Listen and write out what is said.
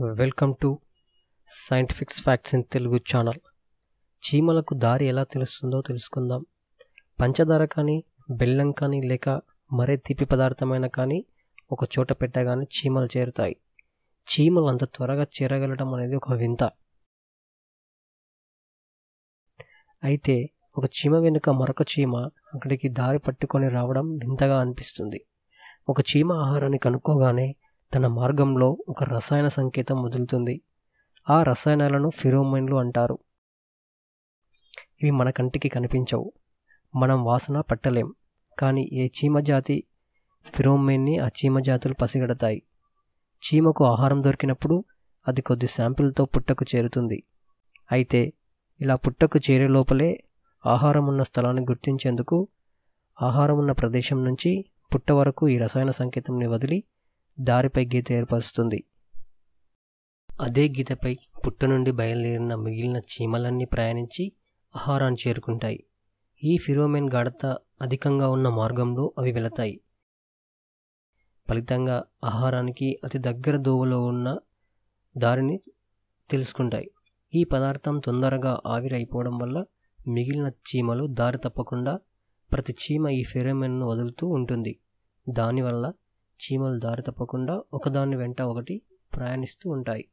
Welcome to scientific facts in Telugu channel చీమలకు దారి ఎలా తెలుస్తుందో తెలుసుకుందాం. పంచదార కానీ బెల్లం కానీ లేక మరే తీపి పదార్థమైన కానీ ఒక చోట పెట్టగానే చీమలు చేరుతాయి. చీమలు అంత త్వరగా చేరగలడం అనేది ఒక వింత. అయితే ఒక చీమ వెనుక మరొక చీమ అక్కడికి దారి పట్టుకొని రావడం వింతగా అనిపిస్తుంది. ఒక చీమ ఆహారాన్ని కనుక్కోగానే తన మార్గంలో ఒక రసాయన సంకేతం వదులుతుంది ఆ రసాయనాలను ఫిరోమైన్లు అంటారు. ఇవి మన కంటికి కనిపించవు. మనం వాసన పట్టలేం. కానీ ఏ చీమ జాతి ఫిరోమైన్ని ఆ చీమ జాతులు పసిగడతాయి. చీమకు ఆహారం దొరికినప్పుడు అది కొద్ది శాంపిల్తో పుట్టకు చేరుతుంది. అయితే ఇలా పుట్టకు చేరే లోపలే ఆహారం ఉన్న స్థలాన్ని గుర్తించేందుకు ఆహారం ఉన్న ప్రదేశం నుంచి పుట్ట వరకు ఈ రసాయన సంకేతంని వదిలి దారిపై గీత ఏర్పరుస్తుంది. అదే గీతపై పుట్ట నుండి బయలుదేరిన మిగిలిన చీమలన్నీ ప్రయాణించి ఆహారాన్ని చేరుకుంటాయి. ఈ ఫిరోమెన్ గాఢత అధికంగా ఉన్న మార్గంలో అవి వెళతాయి. ఫలితంగా ఆహారానికి అతి దగ్గర దోవలో ఉన్న దారిని తెలుసుకుంటాయి. ఈ పదార్థం తొందరగా ఆవిరైపోవడం వల్ల మిగిలిన చీమలు దారి తప్పకుండా ప్రతి చీమ ఈ ఫెరోమెన్ను వదులుతూ ఉంటుంది. దానివల్ల చీమలు దారి తప్పకుండా ఒకదాని వెంట ఒకటి ప్రయాణిస్తూ ఉంటాయి.